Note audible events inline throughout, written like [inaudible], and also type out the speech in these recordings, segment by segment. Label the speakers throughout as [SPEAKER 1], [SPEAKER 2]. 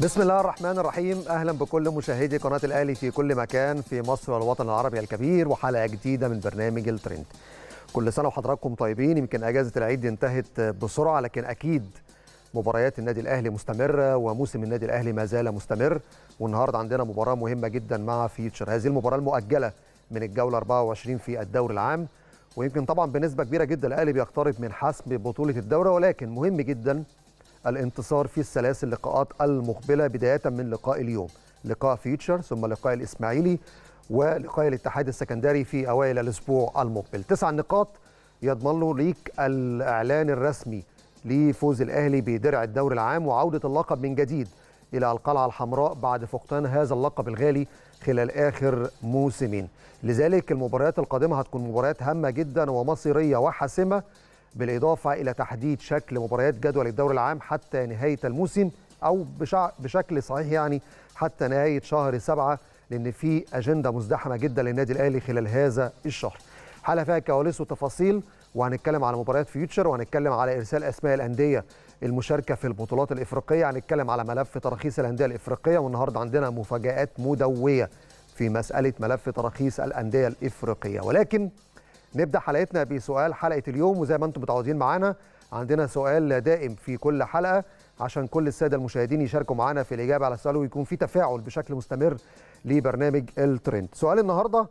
[SPEAKER 1] بسم الله الرحمن الرحيم. أهلا بكل مشاهدي قناة الأهلي في كل مكان في مصر والوطن العربي الكبير وحلقة جديدة من برنامج الترند. كل سنة وحضراتكم طيبين يمكن أجازة العيد انتهت بسرعة لكن أكيد مباريات النادي الأهلي مستمرة وموسم النادي الأهلي ما زال مستمر. والنهاردة عندنا مباراة مهمة جدا مع فيوتشر. هذه المباراة المؤجلة من الجولة 24 في الدوري العام. ويمكن طبعا بنسبة كبيرة جدا الأهلي بيقترب من حسم بطولة الدوري ولكن مهم جدا الانتصار في الثلاث اللقاءات المقبلة بداية من لقاء اليوم. لقاء فيوتشر ثم لقاء الإسماعيلي ولقاء الاتحاد السكندري في أوائل الأسبوع المقبل. تسع نقاط يضمن له ليك الإعلان الرسمي لفوز الأهلي بدرع الدوري العام وعودة اللقب من جديد إلى القلعة الحمراء بعد فقدان هذا اللقب الغالي خلال آخر موسمين. لذلك المباريات القادمة هتكون مباريات هامة جدا ومصيرية وحاسمة بالإضافة إلى تحديد شكل مباريات جدول الدوري العام حتى نهاية الموسم بشع بشكل صحيح يعني حتى نهاية شهر سبعة لأن في أجندة مزدحمة جدا للنادي الأهلي خلال هذا الشهر. حلقه فيها كواليس وتفاصيل وهنتكلم على مباريات فيوتشر وهنتكلم على إرسال أسماء الأندية المشاركة في البطولات الإفريقية هنتكلم على ملف تراخيص الأندية الإفريقية والنهاردة عندنا مفاجآت مدوية في مسألة ملف تراخيص الأندية الإفريقية ولكن نبدأ حلقتنا بسؤال حلقة اليوم وزي ما أنتم متعودين معانا عندنا سؤال دائم في كل حلقة عشان كل السادة المشاهدين يشاركوا معانا في الإجابة على السؤال ويكون في تفاعل بشكل مستمر لبرنامج الترند. سؤال النهارده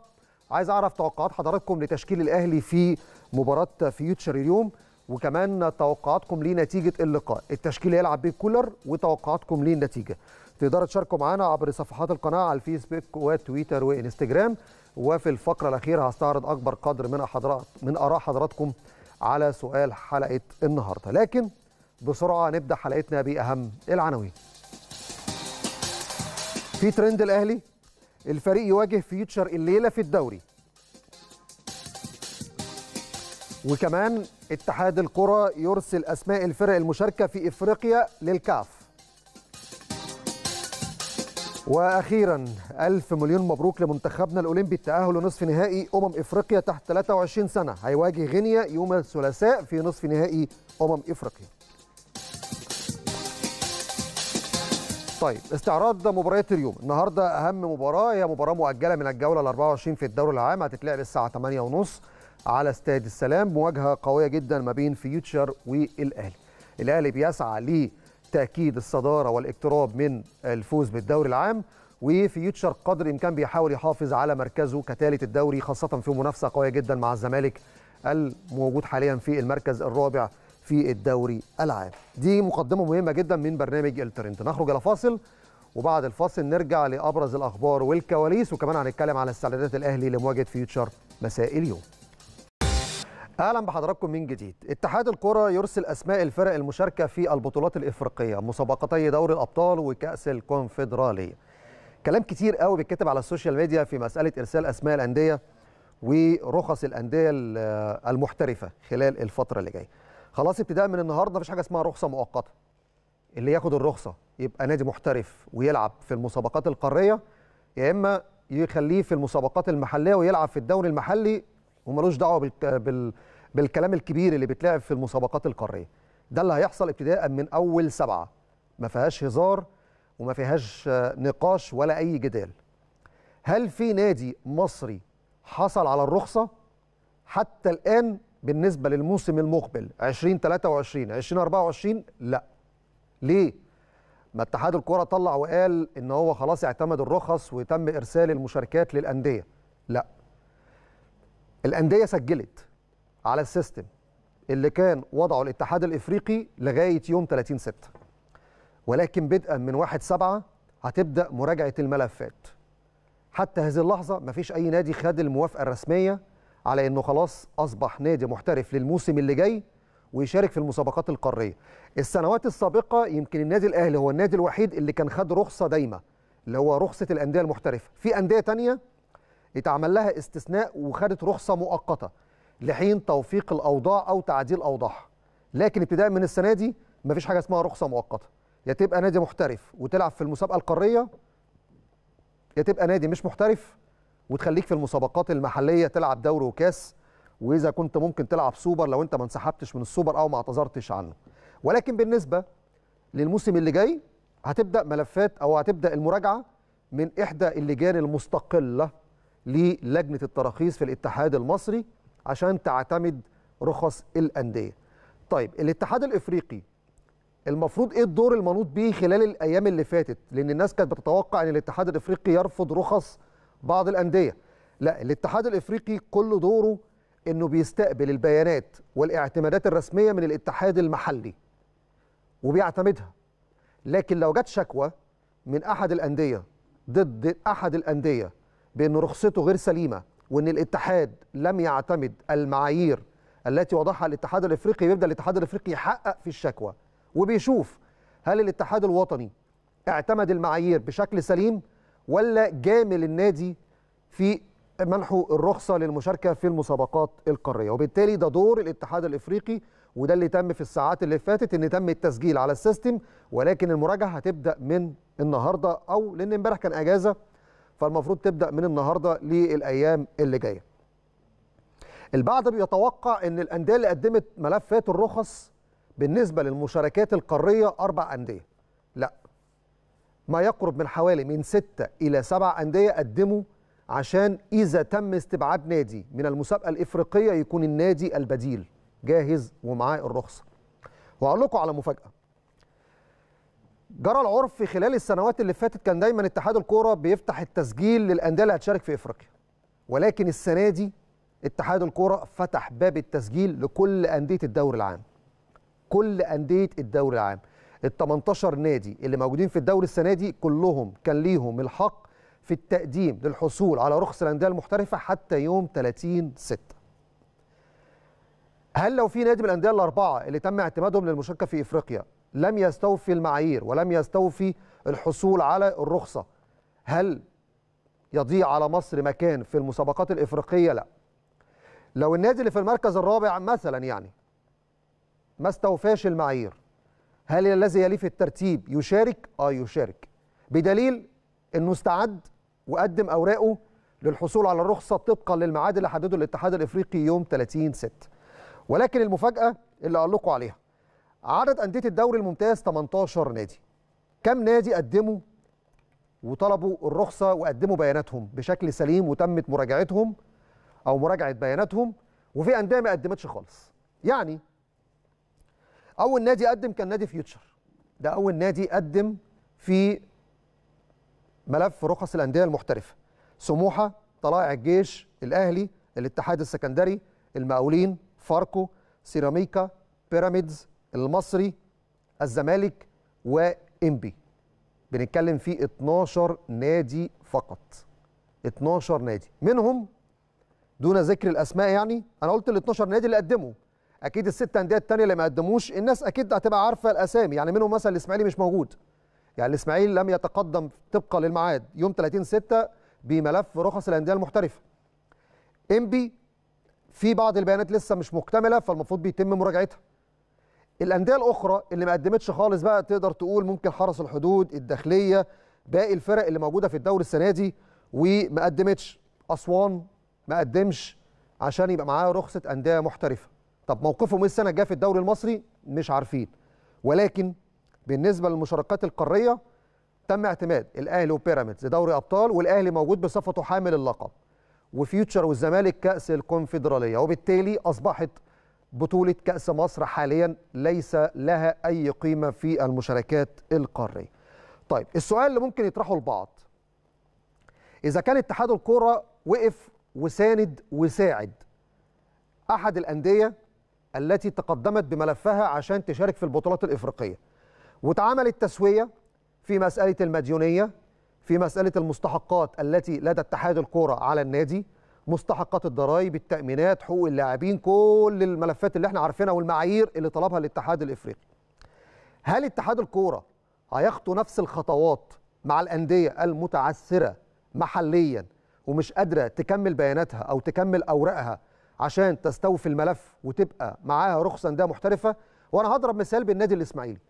[SPEAKER 1] عايز أعرف توقعات حضراتكم لتشكيل الأهلي في مباراة فيوتشر اليوم. وكمان توقعاتكم لنتيجة اللقاء. التشكيل اللي يلعب بيه كولر وتوقعاتكم للنتيجة. تقدروا تشاركوا معنا عبر صفحات القناة على الفيسبوك وتويتر وإنستجرام. وفي الفقرة الأخيرة هستعرض أكبر قدر من حضرات من أراء حضراتكم على سؤال حلقة النهارده. لكن بسرعة نبدأ حلقتنا بأهم العناوين. في ترند الأهلي الفريق يواجه فيوتشر الليلة في الدوري. وكمان اتحاد الكرة يرسل أسماء الفرق المشاركة في إفريقيا للكاف. وأخيرا ألف مليون مبروك لمنتخبنا الأولمبي التأهل لنصف نهائي أمم إفريقيا تحت 23 سنة. هيواجه غينيا يوم الثلاثاء في نصف نهائي أمم إفريقيا. طيب استعراض مباريات اليوم. النهارده أهم مباراة هي مباراة مؤجلة من الجولة ال 24 في الدوري العام هتتلعب الساعة 8:30 على استاد السلام مواجهه قوية جدا ما بين فيوتشر والأهلي. الأهلي بيسعى لتأكيد الصدارة والاقتراب من الفوز بالدوري العام وفيوتشر قدر الإمكان بيحاول يحافظ على مركزه كثالث الدوري خاصة في منافسة قوية جدا مع الزمالك الموجود حاليا في المركز الرابع في الدوري العام. دي مقدمة مهمة جدا من برنامج الترند نخرج إلى فاصل وبعد الفاصل نرجع لأبرز الأخبار والكواليس وكمان هنتكلم على استعدادات الأهلي لمواجهة فيوتشر مساء اليوم. أهلا بحضراتكم من جديد. اتحاد الكرة يرسل أسماء الفرق المشاركة في البطولات الإفريقية مسابقتي دوري الأبطال وكأس الكونفدرالية. كلام كتير قوي بيتكتب على السوشيال ميديا في مسألة إرسال أسماء الأندية ورخص الأندية المحترفة خلال الفترة اللي جاية. خلاص ابتداء من النهارده مفيش حاجة اسمها رخصة مؤقتة. اللي ياخد الرخصة يبقى نادي محترف ويلعب في المسابقات القارية يا إما يخليه في المسابقات المحلية ويلعب في الدوري المحلي وملوش دعوة بالك... بال... بالكلام الكبير اللي بيتلعب في المسابقات القارية. ده اللي هيحصل ابتداء من أول سبعة. ما فيهاش هزار وما فيهاش نقاش ولا أي جدال. هل في نادي مصري حصل على الرخصة؟ حتى الآن بالنسبة للموسم المقبل 2023 2024 لا. ليه؟ ما اتحاد الكره طلع وقال إن هو خلاص اعتمد الرخص وتم إرسال المشاركات للأندية. لا. الأندية سجلت على السيستم اللي كان وضعه الاتحاد الإفريقي لغاية يوم 30 6 ولكن بدءا من 1 7 هتبدأ مراجعة الملفات حتى هذه اللحظة مفيش أي نادي خد الموافقة الرسمية على إنه خلاص أصبح نادي محترف للموسم اللي جاي ويشارك في المسابقات القارية. السنوات السابقة يمكن النادي الأهلي هو النادي الوحيد اللي كان خد رخصة دايمة اللي هو رخصة الأندية المحترفة. في أندية تانية اتعمل لها استثناء وخدت رخصة مؤقتة لحين توفيق الأوضاع أو تعديل أوضاعها. لكن ابتداء من السنة دي مفيش حاجة اسمها رخصة مؤقتة. يا تبقى نادي محترف وتلعب في المسابقة القارية يا تبقى نادي مش محترف وتخليك في المسابقات المحلية تلعب دوري وكاس وإذا كنت ممكن تلعب سوبر لو أنت ما انسحبتش من السوبر أو ما اعتذرتش عنه ولكن بالنسبة للموسم اللي جاي هتبدأ ملفات أو هتبدأ المراجعة من إحدى اللجان المستقلة للجنة التراخيص في الاتحاد المصري عشان تعتمد رخص الأندية. طيب الاتحاد الإفريقي المفروض إيه الدور المنوط به خلال الأيام اللي فاتت؟ لأن الناس كانت بتتوقع إن الاتحاد الإفريقي يرفض رخص بعض الأندية. لا الاتحاد الإفريقي كل دوره إنه بيستقبل البيانات والاعتمادات الرسمية من الاتحاد المحلي وبيعتمدها لكن لو جت شكوى من أحد الأندية ضد أحد الأندية بأن رخصته غير سليمة وأن الاتحاد لم يعتمد المعايير التي وضعها الاتحاد الأفريقي بيبدا الاتحاد الأفريقي يحقق في الشكوى. وبيشوف هل الاتحاد الوطني اعتمد المعايير بشكل سليم ولا جامل النادي في منحه الرخصة للمشاركة في المسابقات القارية. وبالتالي ده دور الاتحاد الأفريقي وده اللي تم في الساعات اللي فاتت إن تم التسجيل على السيستم. ولكن المراجعة هتبدأ من النهارده أو لأن امبارح كان أجازة فالمفروض تبدأ من النهارده للأيام اللي جاية. البعض بيتوقع إن الأندية اللي قدمت ملفات الرخص بالنسبة للمشاركات القارية أربع أندية. لا ما يقرب من حوالي من ستة إلى سبع أندية قدموا عشان إذا تم استبعاد نادي من المسابقة الإفريقية يكون النادي البديل جاهز ومعاه الرخصة. وهقول لكم على مفاجأة. جرى العرف في خلال السنوات اللي فاتت كان دايما اتحاد الكورة بيفتح التسجيل للأندية اللي هتشارك في إفريقيا. ولكن السنة دي اتحاد الكورة فتح باب التسجيل لكل أندية الدوري العام. كل أندية الدوري العام. ال 18 نادي اللي موجودين في الدوري السنة دي كلهم كان ليهم الحق في التقديم للحصول على رخص الأندية المحترفة حتى يوم 30 6 هل لو في نادي من الأندية الأربعة اللي تم اعتمادهم للمشاركة في إفريقيا لم يستوفي المعايير ولم يستوفي الحصول على الرخصة. هل يضيع على مصر مكان في المسابقات الإفريقية؟ لا. لو النادي اللي في المركز الرابع مثلا يعني ما استوفاش المعايير هل الذي يليه في الترتيب يشارك؟ آه يشارك. بدليل إنه استعد وقدم أوراقه للحصول على الرخصة طبقا للميعاد اللي حدده الاتحاد الإفريقي يوم 30 6 ولكن المفاجأة اللي أقول لكم عليها عدد أندية الدوري الممتاز 18 نادي. كم نادي قدموا وطلبوا الرخصة وقدموا بياناتهم بشكل سليم وتمت مراجعتهم أو مراجعة بياناتهم؟ وفي أندية ما قدمتش خالص. يعني أول نادي قدم كان نادي فيوتشر. ده أول نادي قدم في ملف رخص الأندية المحترفة. سموحة طلائع الجيش الأهلي الاتحاد السكندري المقاولين فاركو سيراميكا بيراميدز المصري الزمالك وانبي بنتكلم في 12 نادي فقط. 12 نادي. منهم دون ذكر الأسماء يعني أنا قلت ال 12 نادي اللي قدموا. أكيد الست أندية الثانية اللي ما قدموش الناس أكيد هتبقى عارفة الأسامي. يعني منهم مثلا الإسماعيلي مش موجود. يعني الإسماعيلي لم يتقدم طبقا للميعاد. يوم 30 6 بملف رخص الأندية المحترفة. انبي في بعض البيانات لسه مش مكتملة فالمفروض بيتم مراجعتها. الأندية الأخرى اللي ما قدمتش خالص بقى تقدر تقول ممكن حرس الحدود الداخلية باقي الفرق اللي موجودة في الدوري السنة دي وما قدمتش. أسوان ما قدمش عشان يبقى معاه رخصة أندية محترفة. طب موقفهم إيه السنة الجاية في الدوري المصري؟ مش عارفين. ولكن بالنسبة للمشاركات القارية تم اعتماد الأهلي وبيراميدز دوري أبطال والأهلي موجود بصفته حامل اللقب. وفيوتشر والزمالك كأس الكونفدرالية وبالتالي أصبحت بطولة كأس مصر حاليا ليس لها أي قيمة في المشاركات القارية. طيب السؤال اللي ممكن يطرحه البعض إذا كان اتحاد الكورة وقف وساند وساعد أحد الأندية التي تقدمت بملفها عشان تشارك في البطولات الإفريقية واتعملت تسويه في مسألة المديونية في مسألة المستحقات التي لدى اتحاد الكورة على النادي مستحقات الضرائب التأمينات حقوق اللاعبين كل الملفات اللي إحنا عارفينها والمعايير اللي طلبها الاتحاد الإفريقي. هل اتحاد الكورة هيخطو نفس الخطوات مع الأندية المتعثرة محليا ومش قادرة تكمل بياناتها أو تكمل أوراقها عشان تستوفي الملف وتبقى معاها رخصة أندية محترفة؟ وأنا هضرب مثال بالنادي الإسماعيلي.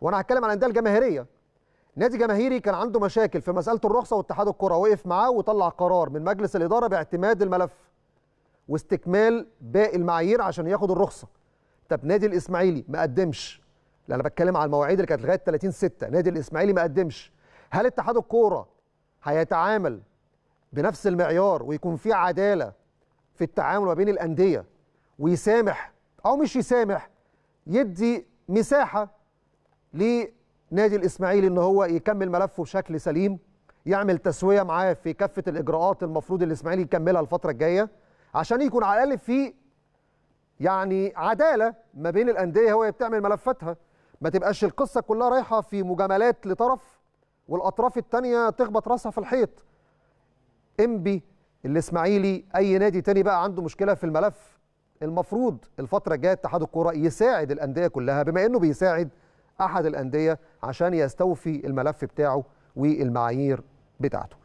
[SPEAKER 1] وأنا هتكلم عن الأندية الجماهيرية. نادي جماهيري كان عنده مشاكل في مسألة الرخصة واتحاد الكرة وقف معاه وطلع قرار من مجلس الإدارة باعتماد الملف واستكمال باقي المعايير عشان ياخد الرخصة. طب نادي الإسماعيلي ما قدمش. أنا بتكلم على المواعيد اللي كانت لغاية 30 6 نادي الإسماعيلي ما قدمش. هل اتحاد الكورة هيتعامل بنفس المعيار ويكون في عدالة في التعامل ما بين الأندية ويسامح أو مش يسامح يدي مساحة لنادي الإسماعيلي إن هو يكمل ملفه بشكل سليم يعمل تسوية معاه في كافة الإجراءات المفروض الإسماعيلي يكملها الفترة الجاية عشان يكون على الأقل في يعني عدالة ما بين الأندية هو بتعمل ملفاتها. ما تبقاش القصة كلها رايحة في مجاملات لطرف والأطراف الثانية تخبط راسها في الحيط. انبي الإسماعيلي أي نادي تاني بقى عنده مشكلة في الملف المفروض الفترة الجاية اتحاد الكورة يساعد الأندية كلها بما إنه بيساعد أحد الأندية عشان يستوفي الملف بتاعه والمعايير بتاعته.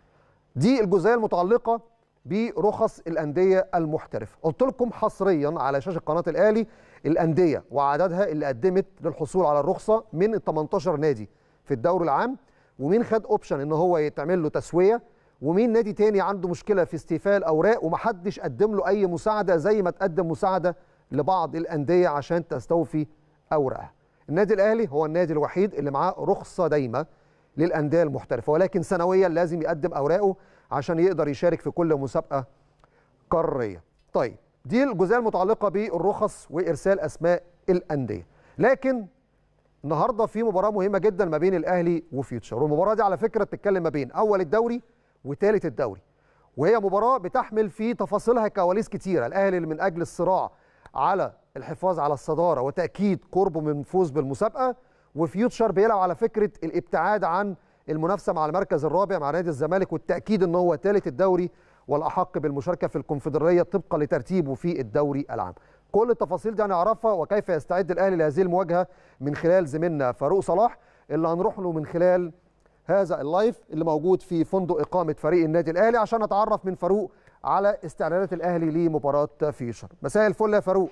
[SPEAKER 1] دي الجزئية المتعلقة برخص الأندية المحترفة. قلت لكم حصريا على شاشة قناة الأهلي الأندية وعددها اللي قدمت للحصول على الرخصة من ال 18 نادي في الدوري العام ومين خد اوبشن إن هو يتعمل له تسوية ومين نادي تاني عنده مشكلة في استيفاء الأوراق ومحدش قدم له أي مساعدة زي ما تقدم مساعدة لبعض الأندية عشان تستوفي أوراقها. النادي الأهلي هو النادي الوحيد اللي معاه رخصة دايمة للأندية المحترفة ولكن سنويا لازم يقدم أوراقه عشان يقدر يشارك في كل مسابقة قارية. طيب دي الجزئية المتعلقة بالرخص وإرسال أسماء الأندية. لكن النهارده في مباراة مهمة جدا ما بين الأهلي وفيوتشر والمباراة دي على فكرة بتتكلم ما بين أول الدوري وثالث الدوري وهي مباراة بتحمل في تفاصيلها كواليس كتيرة. الأهلي اللي من أجل الصراع على الحفاظ على الصدارة وتأكيد قربه من الفوز بالمسابقة وفيوتشر بيلعب على فكرة الابتعاد عن المنافسة مع المركز الرابع مع نادي الزمالك والتأكيد إن هو ثالث الدوري والأحق بالمشاركة في الكونفدرالية طبقا لترتيبه في الدوري العام. كل التفاصيل دي هنعرفها وكيف يستعد الأهلي لهذه المواجهة من خلال زميلنا فاروق صلاح اللي هنروح له من خلال هذا ال live اللي موجود في فندق إقامة فريق النادي الأهلي عشان نتعرف من فاروق على استعدادات الأهلي لمباراة فيوتشر. مساء الفل يا فاروق.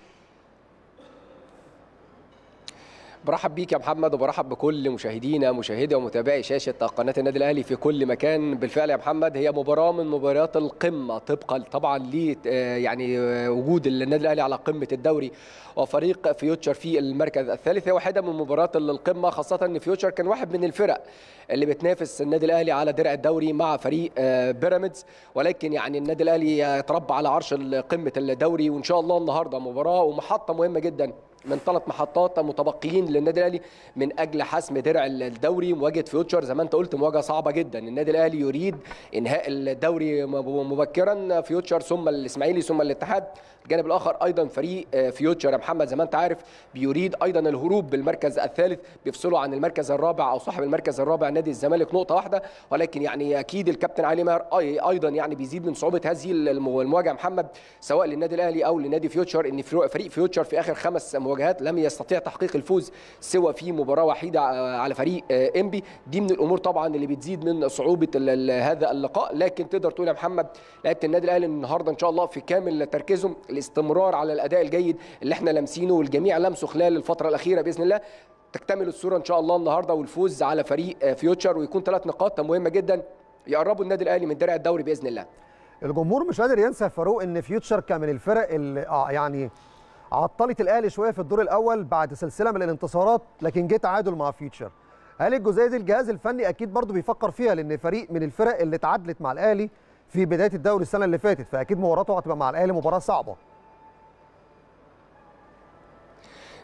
[SPEAKER 2] برحب بيك يا محمد وبرحب بكل مشاهدينا مشاهدي ومتابعي شاشة قناة النادي الأهلي في كل مكان. بالفعل يا محمد هي مباراة من مباريات القمة طبقا طبعا ل يعني وجود النادي الأهلي على قمة الدوري وفريق فيوتشر في المركز الثالث. هي واحدة من مباريات القمة خاصة إن فيوتشر كان واحد من الفرق اللي بتنافس النادي الأهلي على درع الدوري مع فريق بيراميدز. ولكن يعني النادي الأهلي يتربى على عرش قمة الدوري وإن شاء الله النهارده مباراة ومحطة مهمة جدا. من ثلاث محطات متبقيين للنادي الأهلي من أجل حسم درع الدوري مواجهة فيوتشر. زي ما أنت قلت مواجهة صعبة جدا. النادي الأهلي يريد إنهاء الدوري مبكرا. فيوتشر ثم الإسماعيلي ثم الاتحاد. الجانب الآخر أيضا فريق فيوتشر. يا محمد زي ما أنت عارف بيريد أيضا الهروب بالمركز الثالث بيفصلوا عن المركز الرابع أو صاحب المركز الرابع نادي الزمالك نقطة واحدة. ولكن يعني أكيد الكابتن علي ماهر أيضا يعني بيزيد من صعوبة هذه المواجهة محمد سواء للنادي الأهلي أو لنادي فيوتشر. إن فريق فيوتشر في آخر خمس مواجهات لم يستطيع تحقيق الفوز سوى في مباراة وحيدة على فريق إنبي. دي من الأمور طبعا اللي بتزيد من صعوبة هذا اللقاء. لكن تقدر تقول يا محمد لعيبة النادي الأهلي النهارده إن شاء الله في كامل تركيزهم الاستمرار على الأداء الجيد اللي إحنا لامسينه والجميع لمسه خلال الفترة الأخيرة بإذن الله. تكتمل الصورة إن شاء الله النهارده والفوز على فريق فيوتشر ويكون ثلاث نقاط مهمة جدا يقربوا النادي الأهلي من درع الدوري بإذن الله.
[SPEAKER 1] الجمهور مش قادر ينسى فاروق إن فيوتشر كان من الفرق اللي آه يعني عطلت الأهلي شوية في الدور الأول بعد سلسلة من الانتصارات لكن جه تعادل مع فيوتشر. هل الجزئية دي الجهاز الفني أكيد برضه بيفكر فيها لأن فريق من الفرق اللي تعادلت مع الأهلي في بداية الدوري السنة اللي فاتت فأكيد مباراته هتبقى مع الأهلي مباراة صعبة.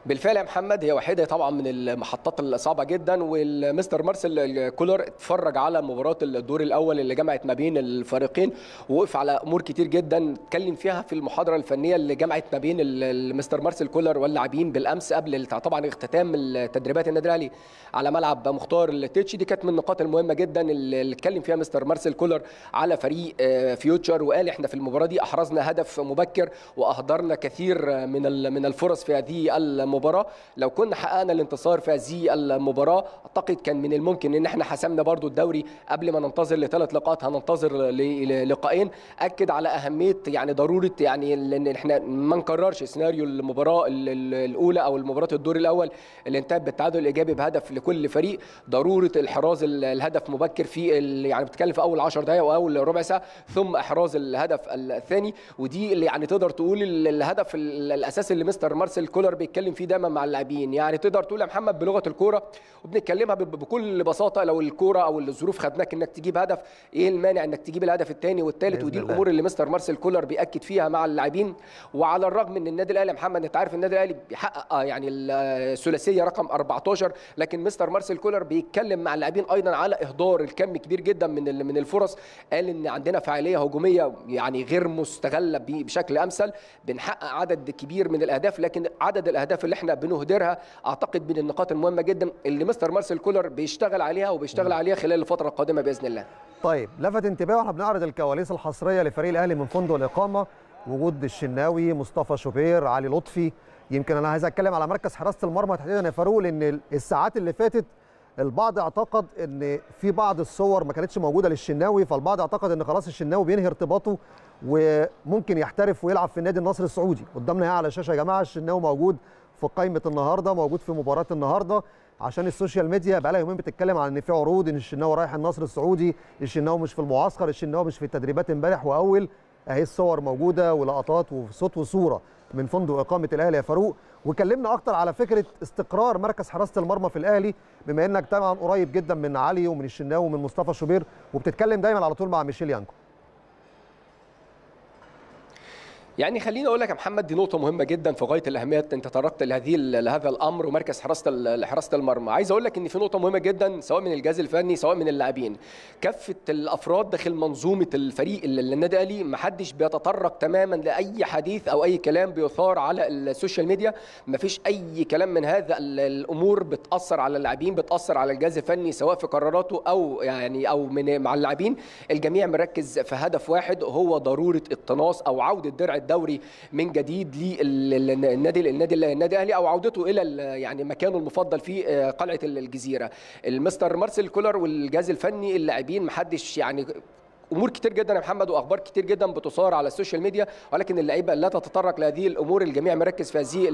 [SPEAKER 2] بالفعل يا محمد هي واحدة طبعا من المحطات الصعبة جدا والمستر مارسيل كولر اتفرج على مباراة الدور الأول اللي جمعت ما بين الفريقين ووقف على أمور كتير جدا اتكلم فيها في المحاضرة الفنية اللي جمعت ما بين المستر مارسيل كولر واللاعبين بالأمس قبل طبعا اختتام تدريبات النادي الأهلي على ملعب مختار التتش دي كانت من النقاط المهمة جدا اللي اتكلم فيها مستر مارسيل كولر على فريق فيوتشر وقال إحنا في المباراة دي أحرزنا هدف مبكر وأهدرنا كثير من من الفرص في هذه لو كنا حققنا الانتصار في هذه المباراة أعتقد كان من الممكن إن إحنا حسمنا برضو الدوري قبل ما ننتظر لثلاث لقاءات هننتظر لقاءين. أكد على أهمية يعني ضرورة يعني إن إحنا ما نكررش سيناريو المباراة الأولى أو المباراه الدور الأول اللي انتهت بالتعادل الإيجابي بهدف لكل فريق. ضرورة احراز الهدف مبكر في يعني بتتكلم في أول 10 دقائق وأول ربع ساعة ثم إحراز الهدف الثاني. ودي اللي يعني تقدر تقول الهدف الأساسي اللي مستر مارسيل كولر بيتكلم فيه فيه دايما مع اللاعبين يعني تقدر تقول يا محمد بلغة الكورة وبنتكلمها بكل بساطة لو الكورة أو الظروف خدناك إنك تجيب هدف إيه المانع إنك تجيب الهدف الثاني والثالث ودي
[SPEAKER 1] الله.
[SPEAKER 2] الأمور اللي مستر مارسيل كولر بيأكد فيها مع اللاعبين. وعلى الرغم إن النادي الأهلي محمد أنت عارف النادي الأهلي بيحقق آه يعني الثلاثية رقم 14 لكن مستر مارسيل كولر بيتكلم مع اللاعبين أيضا على إهدار الكم كبير جدا من من الفرص. قال إن عندنا فاعلية هجومية يعني غير مستغلة بشكل أمثل. بنحقق عدد كبير من الأهداف لكن عدد الأهداف اللي إحنا بنهدرها. أعتقد من النقاط المهمة جدا اللي مستر مارسيل كولر بيشتغل عليها وبيشتغل عليها خلال الفترة القادمة بإذن الله.
[SPEAKER 1] طيب لفت انتباهي وإحنا بنعرض الكواليس الحصرية لفريق الأهلي من فندق الإقامة وجود الشناوي مصطفى شوبير علي لطفي. يمكن أنا عايز أتكلم على مركز حراسة المرمى تحديدا يا فاروق لأن الساعات اللي فاتت البعض اعتقد إن في بعض الصور ما كانتش موجودة للشناوي فالبعض اعتقد إن خلاص الشناوي بينهي ارتباطه وممكن يحترف ويلعب في النادي النصر السعودي. قدامنا اهي على الشاشة يا جماعة؟ الشناوي موجود في قائمة النهارده موجود في مباراة النهارده. عشان ال social media بقى لها يومين بتتكلم عن إن في عروض إن الشناوي رايح النصر السعودي الشناوي مش في المعسكر الشناوي مش في التدريبات امبارح. وأول أهي الصور موجودة ولقطات وصوت وصورة من فندق إقامة الأهلي يا فاروق. وكلمنا أكتر على فكرة استقرار مركز حراسة المرمى في الأهلي بما إنك طبعا قريب جدا من علي ومن الشناوي ومن مصطفى شوبير وبتتكلم دايما على طول مع ميشيل يانكون.
[SPEAKER 2] يعني خليني أقول لك يا محمد دي نقطة مهمة جدا في غاية الأهمية أنت تطرقت لهذه لهذا الأمر ومركز حراسة حراسه المرمى. عايز أقول لك إن في نقطة مهمة جدا سواء من الجهاز الفني سواء من اللاعبين. كافة الأفراد داخل منظومة الفريق ال- النادي الأهلي ما حدش بيتطرق تماما لأي حديث أو أي كلام بيثار على ال social media. ما فيش أي كلام من هذا ال- الأمور بتأثر على اللاعبين بتأثر على الجهاز الفني سواء في قراراته أو يعني أو من مع اللاعبين. الجميع مركز في هدف واحد هو ضرورة اقتناص أو عودة درع الدوري من جديد للنادي النادي النادي الأهلي أو عودته إلى ال- يعني مكانه المفضل في آه، قلعة الجزيرة. المستر مارسيل كولر والجهاز الفني اللاعبين محدش يعني أمور كتير جدا يا محمد وأخبار كتير جدا بتثار على ال social media ولكن اللعيبة لا تتطرق لهذه الأمور. الجميع مركز في هذه.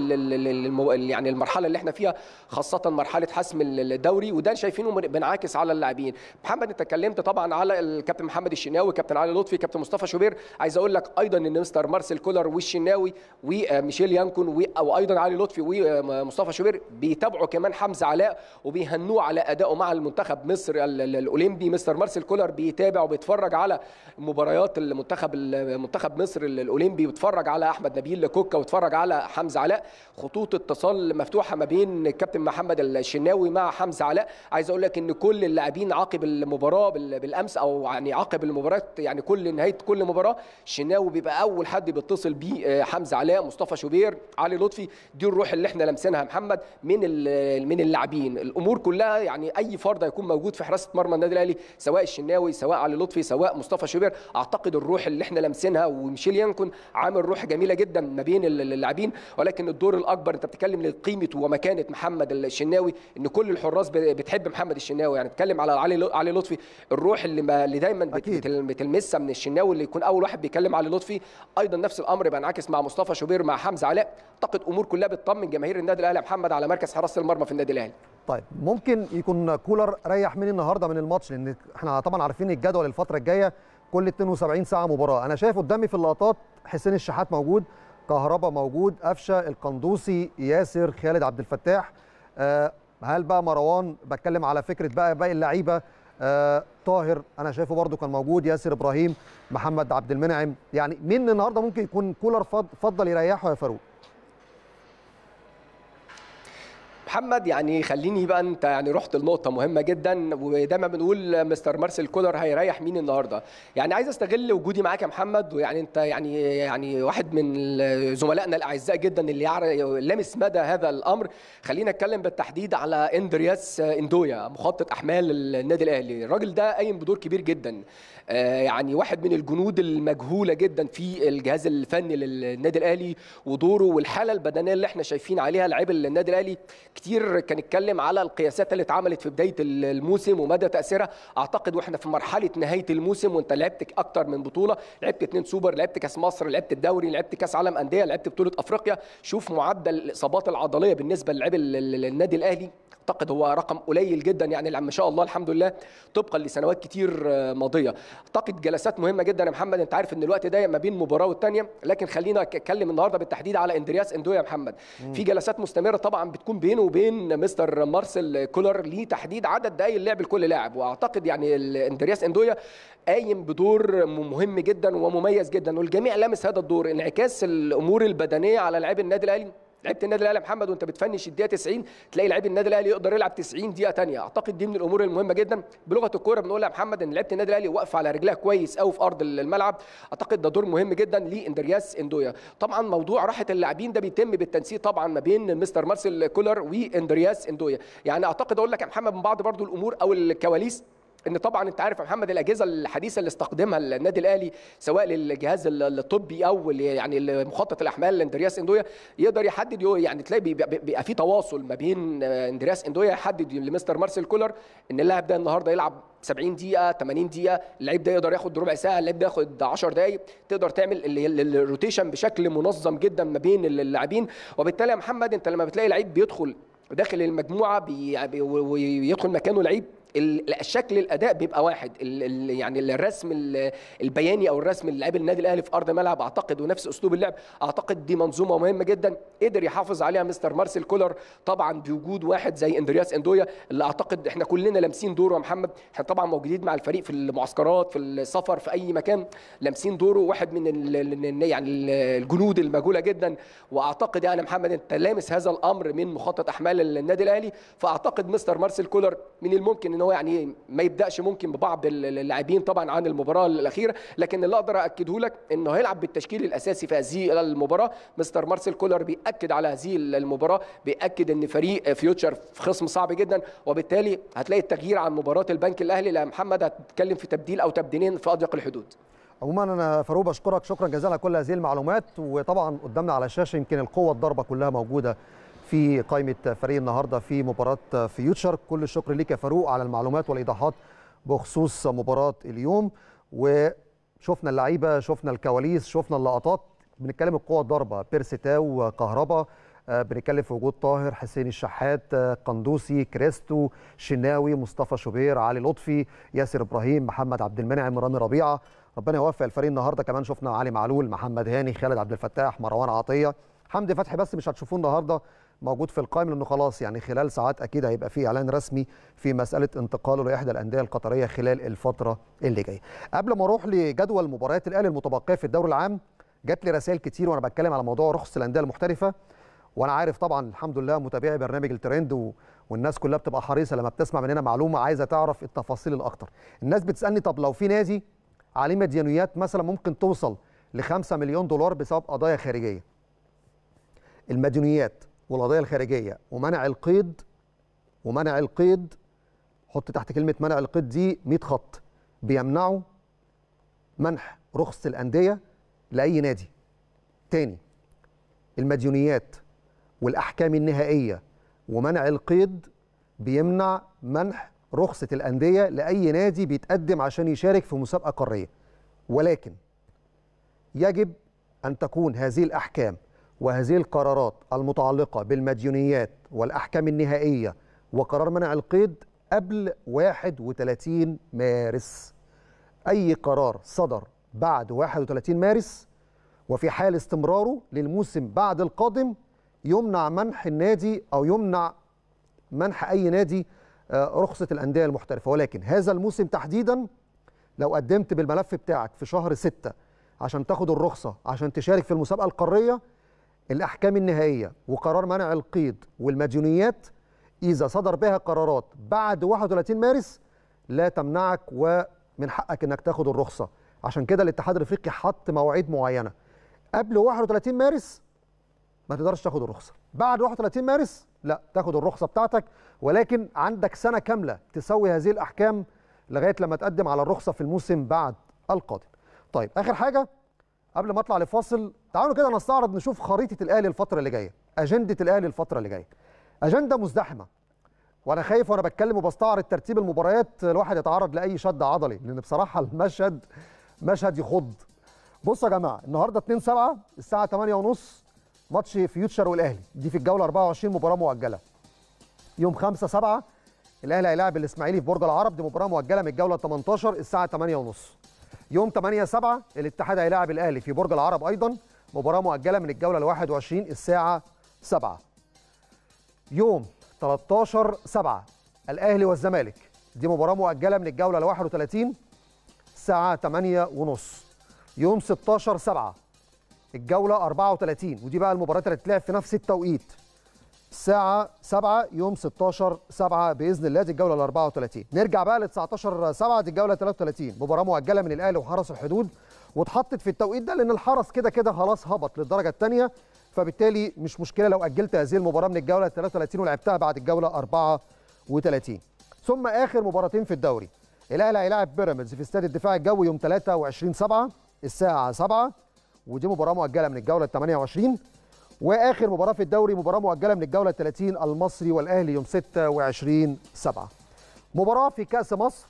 [SPEAKER 2] يعني المرحلة اللي إحنا فيها خاصة مرحلة حسم ال- الدوري وده شايفينه بينعكس على اللاعبين. محمد أنت اتكلمت طبعا على الكابتن محمد الشناوي كابتن علي لطفي كابتن مصطفى شوبير. عايز أقول لك أيضا إن مستر مارسيل كولر والشناوي وميشيل يانكون و... أو أيضا علي لطفي ومصطفى شوبير بيتابعوا كمان حمزة علاء وبيهنوه على أدائه مع المنتخب مصر ال- ال- الأولمبي. مستر مارسيل كولر بيتابع وبيتفرج مباريات المنتخب المنتخب مصر الأولمبي بيتفرج على أحمد نبيل كوكا ويتفرج على حمزة علاء. خطوط اتصال مفتوحة ما بين الكابتن محمد الشناوي مع حمزة علاء. عايز أقول لك إن كل اللاعبين عقب المباراة بال- بالأمس أو يعني عقب المباراه يعني كل نهاية كل مباراة. الشناوي بيبقى أول حد بيتصل بيه آه، حمزة علاء مصطفى شوبير علي لطفي. دي الروح اللي إحنا لمسناها محمد من من اللاعبين. الأمور كلها يعني أي فرد هيكون موجود في حراسة مرمى النادي الأهلي سواء الشناوي سواء علي لطفي سواء مصطفى شوبير أعتقد الروح اللي إحنا لمسينها وميشيل يانكون عامل روح جميلة جدا ما بين ال- اللاعبين. ولكن الدور الأكبر أنت بتتكلم لقيمة ومكانة محمد الشناوي إن كل الحراس بتحب محمد الشناوي. يعني بتتكلم على علي علي لطفي الروح اللي, ما اللي دايما بتلمسها من الشناوي اللي يكون أول واحد بيتكلم علي لطفي. أيضا نفس الأمر بينعكس مع مصطفى شوبير مع حمزة علاء. أعتقد أمور كلها بتطمن جماهير النادي الأهلي محمد على مركز حراسة المرمى في النادي الأهلي.
[SPEAKER 1] طيب ممكن يكون كولر ريح مين النهارده من الماتش لأن إحنا طبعا عارفين الجدول الفترة الجاية كل 72 ساعة مباراة. أنا شايف قدامي في اللقطات حسين الشحات موجود كهربا موجود قفشة القندوسي ياسر خالد عبد الفتاح. آه هل بقى مروان بتكلم على فكرة بقى باقي اللعيبة. آه طاهر أنا شايفه برده كان موجود ياسر إبراهيم محمد عبد المنعم. يعني مين النهارده ممكن يكون كولر فض- فضل يريحه يا فاروق؟
[SPEAKER 2] محمد يعني خليني بقى انت يعني رحت لنقطة مهمة جدا ودايما بنقول مستر مارسيل كولر هيريح مين النهارده؟ يعني عايز استغل وجودي معاك يا محمد ويعني انت يعني يعني واحد من زملائنا الأعزاء جدا اللي لامس مدى هذا الأمر. خلينا نتكلم بالتحديد على اندرياس إندويا مخطط أحمال النادي الأهلي. الراجل ده قايم بدور كبير جدا. يعني واحد من الجنود المجهولة جدا في الجهاز الفني للنادي الأهلي ودوره والحاله البدنيه اللي إحنا شايفين عليها لعيب النادي الأهلي. كتير كان اتكلم على القياسات اللي اتعملت في بداية الموسم ومدى تأثيرها. أعتقد وإحنا في مرحلة نهاية الموسم وأنت لعبت أكتر من بطولة. لعبت اتنين سوبر لعبت كأس مصر لعبت الدوري لعبت كأس عالم أندية لعبت بطولة أفريقيا. شوف معدل الإصابات العضلية بالنسبة للاعبي النادي الأهلي. أعتقد هو رقم قليل جدا يعني ما شاء الله الحمد لله. طبقا لسنوات كتير ماضية. اعتقد جلسات مهمة جدا يا محمد. انت عارف ان الوقت ده ما بين مباراة والثانيه لكن خلينا أتكلم النهارده بالتحديد على اندرياس اندويا يا محمد. مم. في جلسات مستمرة طبعا بتكون بينه وبين مستر مارسيل كولر لتحديد عدد دقائق اللعب لكل لاعب. واعتقد يعني اندرياس اندويا قايم بدور مهم جدا ومميز جدا والجميع لامس هذا الدور. انعكاس الأمور البدنية على لاعبي النادي الأهلي. لعيبه النادي الأهلي محمد وأنت بتفنش الدقيقة 90 تلاقي لعيب النادي الأهلي يقدر يلعب 90 دقيقة ثانية أعتقد دي من الأمور المهمة جدا. بلغة الكورة بنقولها يا محمد إن لعيبة النادي الأهلي واقفة على رجلها كويس قوي في أرض الملعب. أعتقد ده دور مهم جدا لاندرياس إندويا. طبعا موضوع راحة اللاعبين ده بيتم بالتنسيق طبعا ما بين مستر مارسيل كولر وإندرياس إندويا. يعني أعتقد أقول لك يا محمد من بعض برضو الأمور أو الكواليس إن طبعا أنت عارف يا محمد الأجهزة الحديثة اللي استخدمها النادي الأهلي سواء للجهاز الطبي أو يعني مخطط الأحمال اندرياس إندويا يقدر يحدد يعني تلاقي بيبقى في تواصل ما بين إندرياس إندويا يحدد لمستر مارسيل كولر إن اللاعب ده النهارده يلعب 70 دقيقة 80 دقيقة اللعيب ده يقدر ياخد ربع ساعة اللعيب ده ياخد 10 دقائق تقدر تعمل ال rotation بشكل منظم جدا ما بين اللاعبين. وبالتالي يا محمد أنت لما بتلاقي لعيب بيدخل داخل بي ويدخل مكانه لعيب الشكل الأداء بيبقى واحد. ال يعني الرسم البياني أو الرسم اللي لعيب النادي الأهلي في أرض الملعب أعتقد ونفس أسلوب اللعب أعتقد دي منظومة مهمة جدا قدر يحافظ عليها مستر مارسيل كولر طبعا بوجود واحد زي إندرياس إندويا اللي أعتقد إحنا كلنا لامسين دوره يا محمد. إحنا طبعا موجودين مع الفريق في المعسكرات في السفر في أي مكان لامسين دوره واحد من ال يعني الجنود المجهولة جدا. وأعتقد يعني محمد أنت لامس هذا الأمر من مخطط أحمال النادي الأهلي. فأعتقد مستر مارسيل كولر من الممكن إن هو يعني ما يبدأش ممكن ببعض اللاعبين طبعا عن المباراة الأخيرة لكن اللي أقدر أكده لك إنه هيلعب بالتشكيل الأساسي في هذه المباراة. مستر مارسيل كولر بيأكد على هذه المباراة بيأكد إن فريق فيوتشر في خصم صعب جدا وبالتالي هتلاقي التغيير عن مباراة البنك الأهلي. لا محمد هتتكلم في تبديل أو تبديلين في أضيق الحدود.
[SPEAKER 1] عموما أنا فاروق بشكرك شكرا جزيلا على كل هذه المعلومات وطبعا قدامنا على الشاشة يمكن القوة الضاربة كلها موجودة في قائمة فريق النهارده في مباراة فيوتشر. كل الشكر ليك يا فاروق على المعلومات والإيضاحات بخصوص مباراة اليوم. وشفنا اللعيبة شفنا الكواليس شفنا اللقطات. بنتكلم القوة الضاربة بيرسي تاو كهربا. بنتكلم في وجود طاهر حسين الشحات قندوسي كريستو شناوي مصطفى شوبير علي لطفي ياسر إبراهيم محمد عبد المنعم رامي ربيعة. ربنا يوفق الفريق النهارده. كمان شفنا علي معلول محمد هاني خالد عبد الفتاح مروان عطية حمدي فتحي بس مش هتشوفوه النهارده. موجود في القائمه لأنه خلاص يعني خلال ساعات أكيد هيبقى في إعلان رسمي في مسألة انتقاله لإحدى الأندية القطرية خلال الفترة اللي جاية. قبل ما أروح لجدول مباريات الأهلي المتبقية في الدوري العام جات لي رسائل كتير وأنا بتكلم على موضوع رخص الأندية المحترفة وأنا عارف طبعا الحمد لله متابعي برنامج الترند و... والناس كلها بتبقى حريصة لما بتسمع مننا معلومة عايزة تعرف التفاصيل الأكتر. الناس بتسألني طب لو في نادي عليه مديونيات مثلا ممكن توصل ل 5 مليون دولار بسبب قضايا خارجية. المديونيات والقضية الخارجية ومنع القيد ومنع القيد حط تحت كلمة منع القيد دي 100 خط بيمنعوا منح رخصه الأندية لأي نادي. تاني المديونيات والأحكام النهائية ومنع القيد بيمنع منح رخصة الأندية لأي نادي بيتقدم عشان يشارك في مسابقة قارية. ولكن يجب أن تكون هذه الأحكام وهذه القرارات المتعلقة بالمديونيات والأحكام النهائية وقرار منع القيد قبل 31 مارس. أي قرار صدر بعد 31 مارس وفي حال استمراره للموسم بعد القادم يمنع منح النادي أو يمنع منح أي نادي رخصة الأندية المحترفة. ولكن هذا الموسم تحديدا لو قدمت بالملف بتاعك في شهر 6 عشان تاخد الرخصة عشان تشارك في المسابقة القارية الأحكام النهائية وقرار منع القيد والمديونيات إذا صدر بها قرارات بعد 31 مارس لا تمنعك ومن حقك إنك تاخد الرخصة. عشان كده الاتحاد الأفريقي حط مواعيد معينة. قبل 31 مارس ما تقدرش تاخد الرخصة. بعد 31 مارس لا تاخد الرخصة بتاعتك. ولكن عندك سنة كاملة تسوي هذه الأحكام لغاية لما تقدم على الرخصة في الموسم بعد القادم. طيب آخر حاجة قبل ما أطلع لفاصل تعالوا كده نستعرض نشوف خريطة الأهلي الفترة اللي جاية أجندة الأهلي الفترة اللي جاية. أجندة مزدحمة. وأنا خايف وأنا بتكلم وبستعرض ترتيب المباريات الواحد يتعرض لأي شد عضلي لأن بصراحة المشهد مشهد يخض. بصوا يا جماعة النهارده 2 7 الساعة 8:30 ماتش فيوتشر والأهلي. دي في الجولة 24 مباراة مؤجلة. يوم 5 7 الأهلي هيلاعب الإسماعيلي في برج العرب دي مباراة مؤجلة من الجولة 18 الساعة 8:30 يوم 8 7 الاتحاد هيلاعب الأهلي في برج العرب أيضا. مباراة مؤجلة من الجولة ال 21 الساعة 7 يوم 13 7 الأهلي والزمالك. دي مباراة مؤجلة من الجولة ال 31 الساعة 8 ونص. يوم 16 7 الجولة 34 ودي بقى المباريات اللي هتتلعب في نفس التوقيت. الساعة 7 يوم 16 7 بإذن الله. دي الجولة ال 34 نرجع بقى ل 19 7 دي الجولة 33 مباراة مؤجلة من الأهلي وحرس الحدود. واتحطت في التوقيت ده لأن الحرس كده كده خلاص هبط للدرجة الثانية فبالتالي مش مشكلة لو أجلت هذه المباراة من الجولة 33 ولعبتها بعد الجولة 34 ثم آخر مباراتين في الدوري. الأهلي هيلاعب بيراميدز في استاد الدفاع الجوي يوم 23 7 الساعة 7 ودي مباراة مؤجلة من الجولة 28 وآخر مباراة في الدوري مباراة مؤجلة من الجولة 30 المصري والأهلي يوم 26 7 مباراة في كأس مصر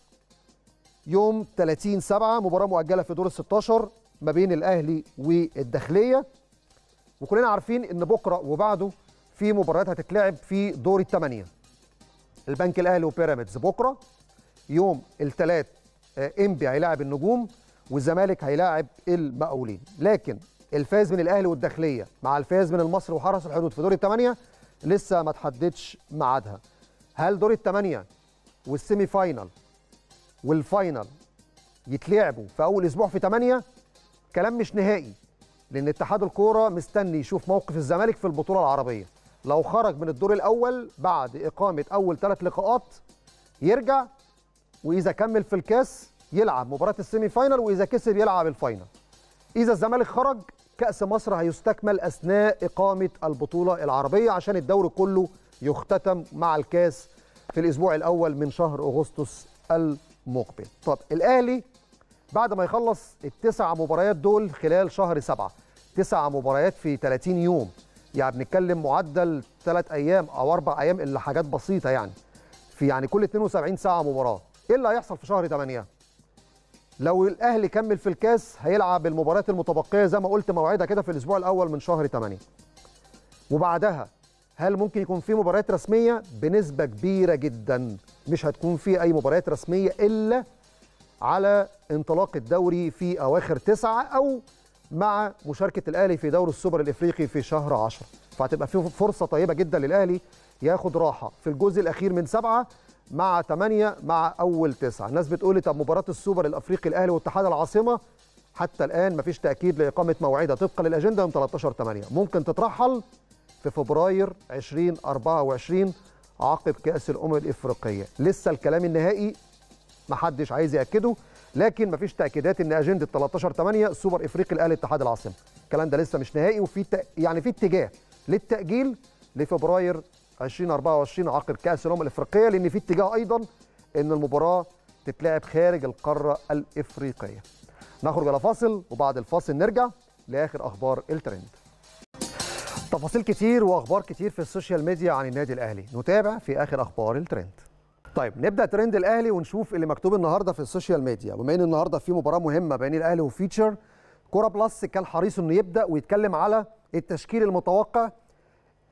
[SPEAKER 1] يوم 30 7 مباراة مؤجلة في دور ال 16 ما بين الأهلي والداخلية. وكلنا عارفين إن بكرة وبعده في مباريات هتتلعب في دور الثمانيه البنك الأهلي وبيراميدز بكرة يوم الثلاث إنبي هيلاعب النجوم والزمالك هيلاعب المقاولين. لكن الفاز من الأهلي والداخلية مع الفاز من المصري وحرس الحدود في دور الثمانيه لسه ما تحددش ميعادها. هل دور الثمانيه وال semi final وال final يتلعبوا في أول أسبوع في 8 كلام مش نهائي لأن اتحاد الكورة مستني يشوف موقف الزمالك في البطولة العربية. لو خرج من الدور الأول بعد إقامة أول ثلاث لقاءات يرجع وإذا كمل في الكاس يلعب مباراة ال semi final وإذا كسب يلعب ال final إذا الزمالك خرج كأس مصر هيستكمل أثناء إقامة البطولة العربية عشان الدوري كله يختتم مع الكاس في الأسبوع الأول من شهر أغسطس المقبل طب الاهلي بعد ما يخلص التسع مباريات دول خلال شهر سبعة تسع مباريات في 30 يوم يعني بنتكلم معدل ثلاث أيام أو أربع أيام إلا حاجات بسيطة يعني في يعني كل 72 ساعة مباراة. إيه اللي هيحصل في شهر 8 لو الأهلي كمل في الكاس هيلعب المباريات المتبقية زي ما قلت موعدها كده في الأسبوع الأول من شهر 8 وبعدها هل ممكن يكون في مباريات رسمية؟ بنسبة كبيرة جدا. مش هتكون في أي مباريات رسمية إلا على انطلاق الدوري في أواخر تسعة أو مع مشاركة الأهلي في دوري السوبر الإفريقي في شهر 10 فهتبقى في فرصة طيبة جدا للأهلي ياخد راحة في الجزء الأخير من سبعة مع 8 مع أول تسعة. الناس بتقول لي طب مباراة السوبر الأفريقي الأهلي واتحاد العاصمة؟ حتى الآن مفيش تأكيد لإقامة موعدها. طبقا للأجندة يوم 13 8 ممكن تترحل في فبراير 2024 عقب كأس الأمم الإفريقية لسه الكلام النهائي محدش عايز يأكده لكن مفيش تأكيدات إن أجندة 13 8 سوبر إفريقي الاهلي اتحاد العاصمة الكلام ده لسه مش نهائي وفي. يعني في اتجاه للتأجيل لفبراير 2024 عقب كأس الأمم الإفريقية لأن في اتجاه أيضا إن المباراة تتلعب خارج القارة الإفريقية. نخرج إلى فاصل وبعد الفاصل نرجع لآخر أخبار الترند. تفاصيل كتير وأخبار كتير في ال social media عن النادي الأهلي، نتابع في آخر أخبار الترند. طيب نبدأ ترند الأهلي ونشوف اللي مكتوب النهارده في ال social media، بما إن النهارده في مباراة مهمة بين الأهلي وفيوتشر كورة بلس كان حريص إنه يبدأ ويتكلم على التشكيل المتوقع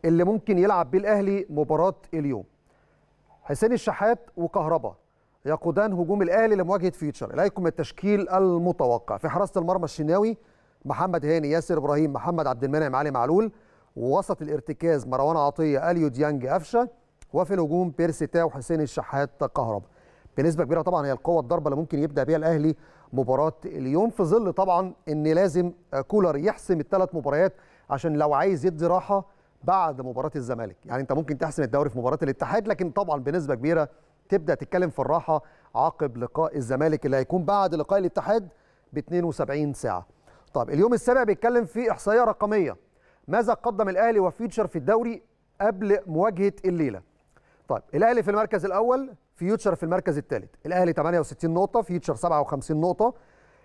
[SPEAKER 1] اللي ممكن يلعب بيه الأهلي مباراة اليوم. حسين الشحات وكهربا يقودان هجوم الأهلي لمواجهة فيوتشر إليكم التشكيل المتوقع. في حراسة المرمى الشناوي محمد هاني ياسر إبراهيم محمد عبد المنعم علي معلول. ووسط الارتكاز مروان عطية اليو ديانج قفشة وفي الهجوم بيرسي تاو حسين الشحات كهربا بنسبة كبيرة طبعا هي القوة الضاربة اللي ممكن يبدأ بيها الأهلي مباراة اليوم في ظل طبعا إن لازم كولر يحسم الثلاث مباريات عشان لو عايز يدي راحة بعد مباراة الزمالك. يعني أنت ممكن تحسم الدوري في مباراة الاتحاد لكن طبعا بنسبة كبيرة تبدأ تتكلم في الراحة عقب لقاء الزمالك اللي هيكون بعد لقاء الاتحاد ب 72 ساعة. طب اليوم السابع بيتكلم في إحصائية رقمية. ماذا قدم الأهلي وفيوتشر في الدوري قبل مواجهة الليلة؟ طيب الأهلي في المركز الأول فيوتشر في المركز الثالث. الأهلي 68 نقطة فيوتشر 57 نقطة.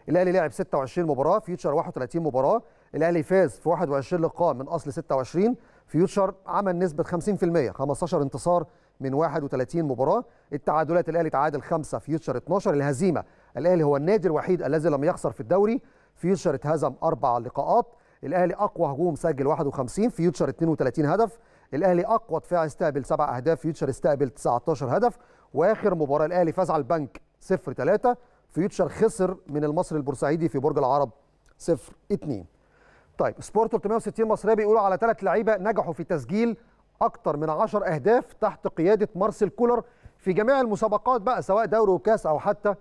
[SPEAKER 1] الأهلي لعب 26 مباراة فيوتشر 31 مباراة. الأهلي فاز في 21 لقاء من أصل 26 فيوتشر عمل نسبة 50% 15 انتصار من 31 مباراة. التعادلات الأهلي تعادل 5 فيوتشر 12 الهزيمة الأهلي هو النادي الوحيد الذي لم يخسر في الدوري. فيوتشر اتهزم أربع لقاءات. الأهلي أقوى هجوم سجل 51 فيوتشر 32 هدف. الأهلي أقوى دفاع استقبل سبع أهداف فيوتشر استقبل 19 هدف. وآخر مباراة الأهلي فاز على البنك 0 3 فيوتشر خسر من المصري البورسعيدي في برج العرب 0 2 طيب سبورت 360 مصرية بيقولوا على ثلاث لعيبة نجحوا في تسجيل أكتر من 10 أهداف تحت قيادة مارسيل كولر في جميع المسابقات بقى سواء دوري وكاس أو حتى